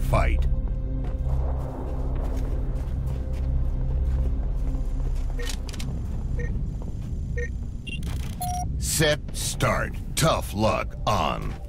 firefight. Set, start. Tough luck on.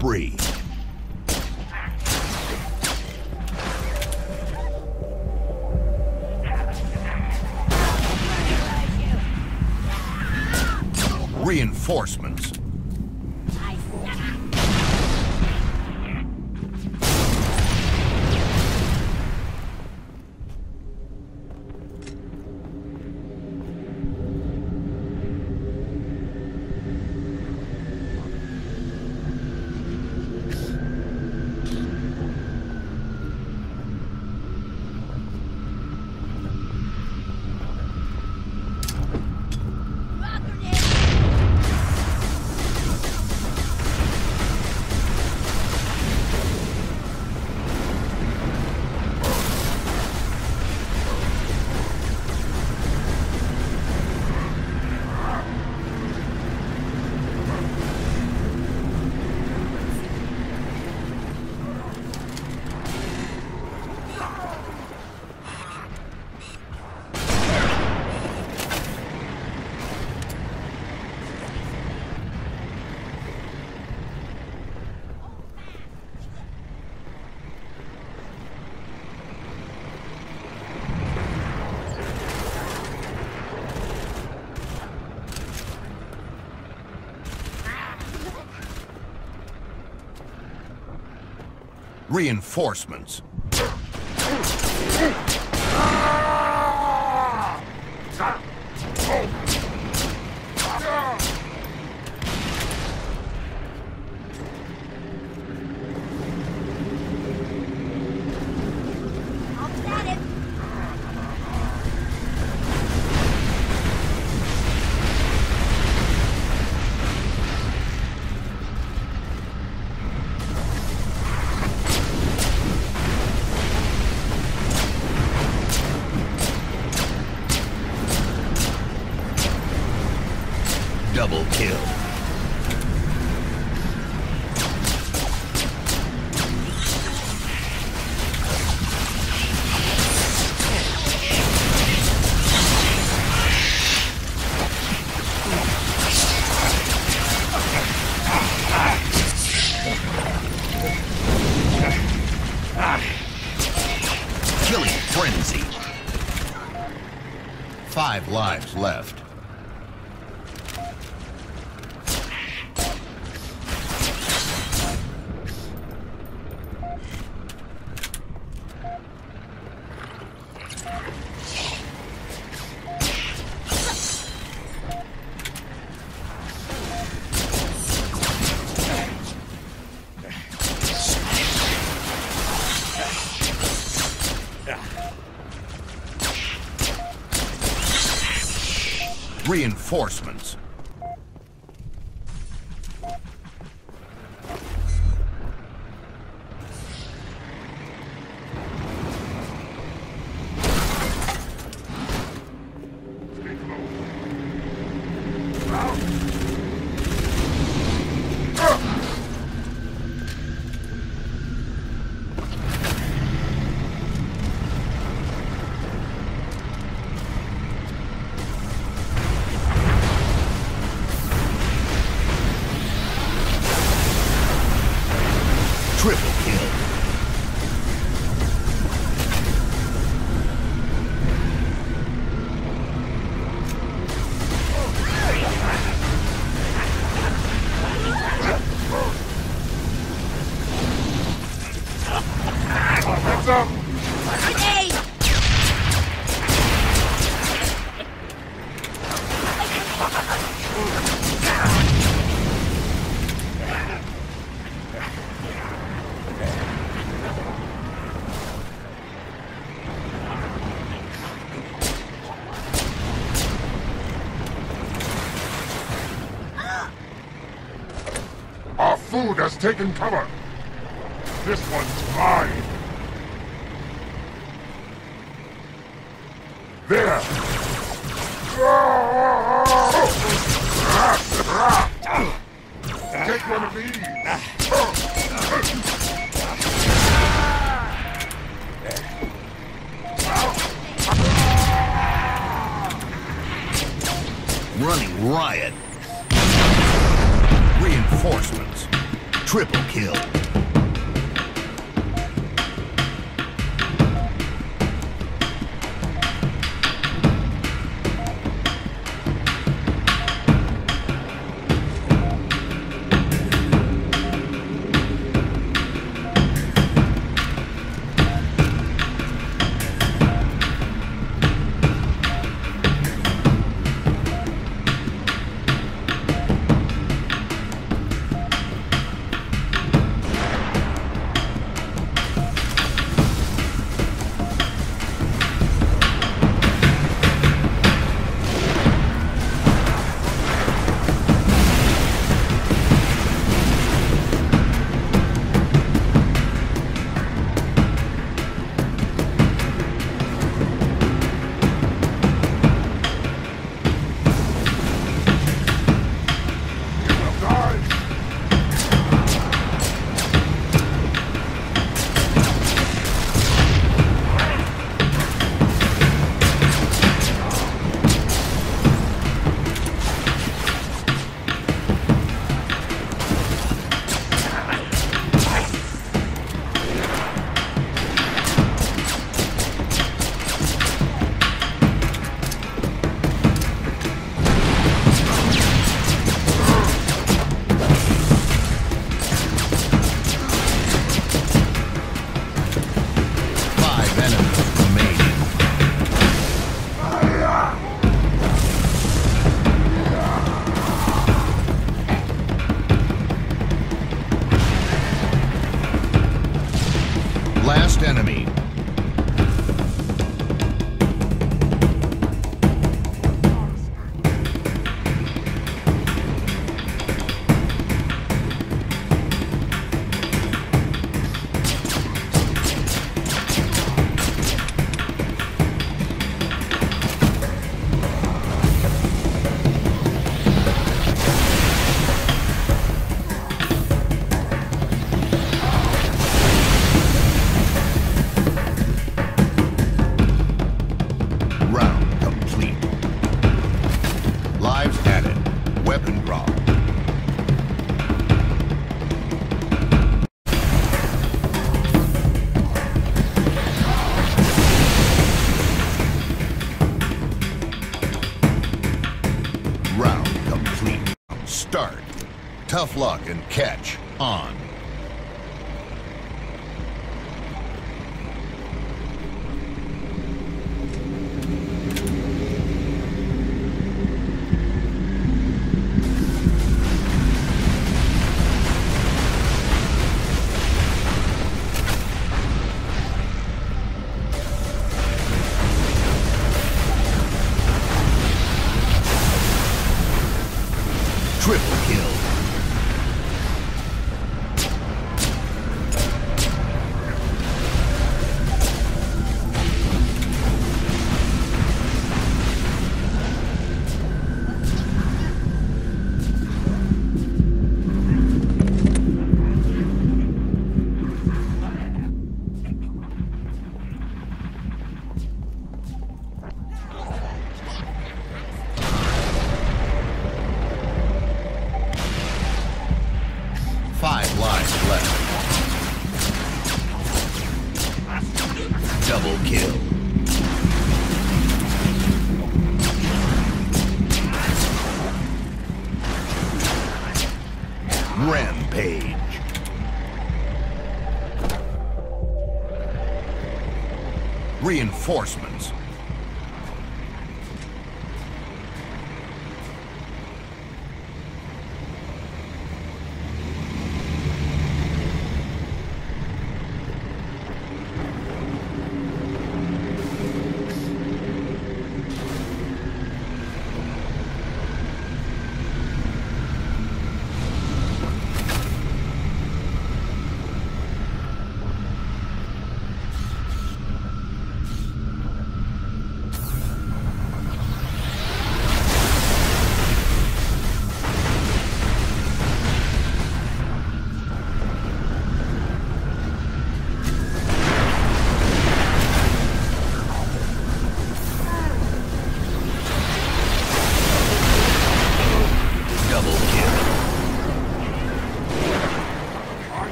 Spree. Reinforcements. Reinforcements. Five lives left. Food has taken cover. This one's mine. There. Take one of these. Running riot. Reinforcements. Triple kill.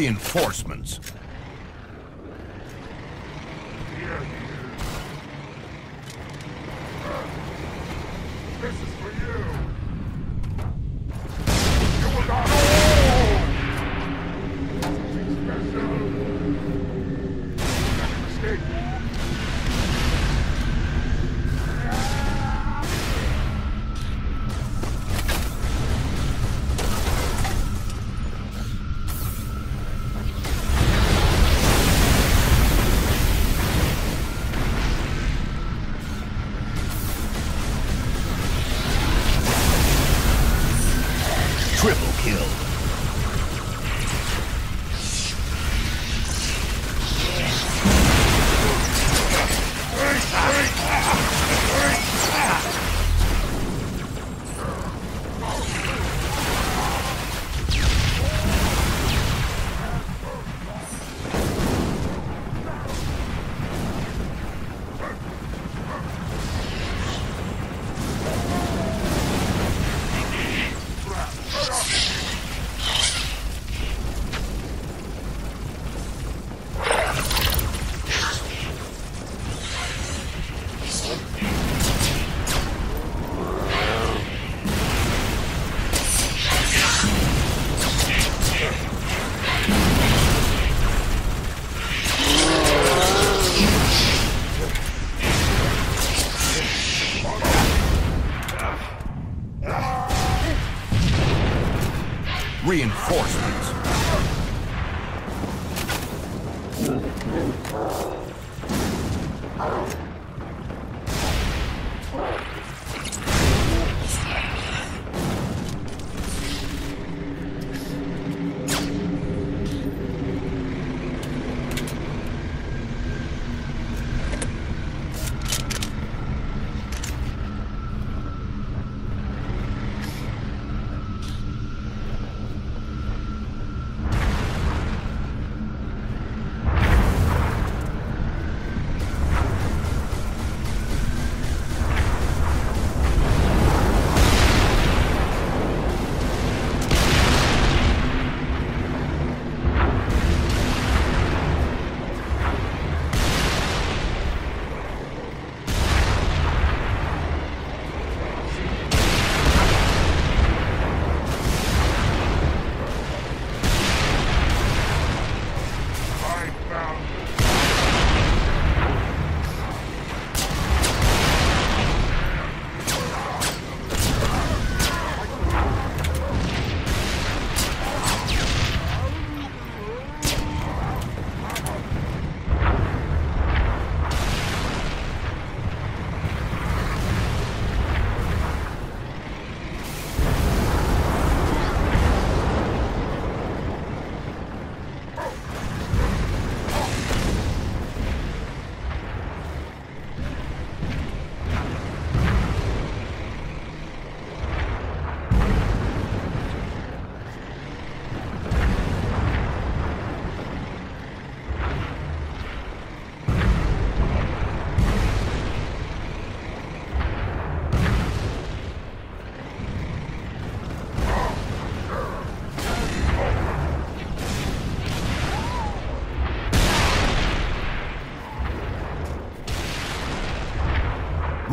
Reinforcements. This is for. You Triple kill.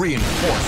Reinforcements.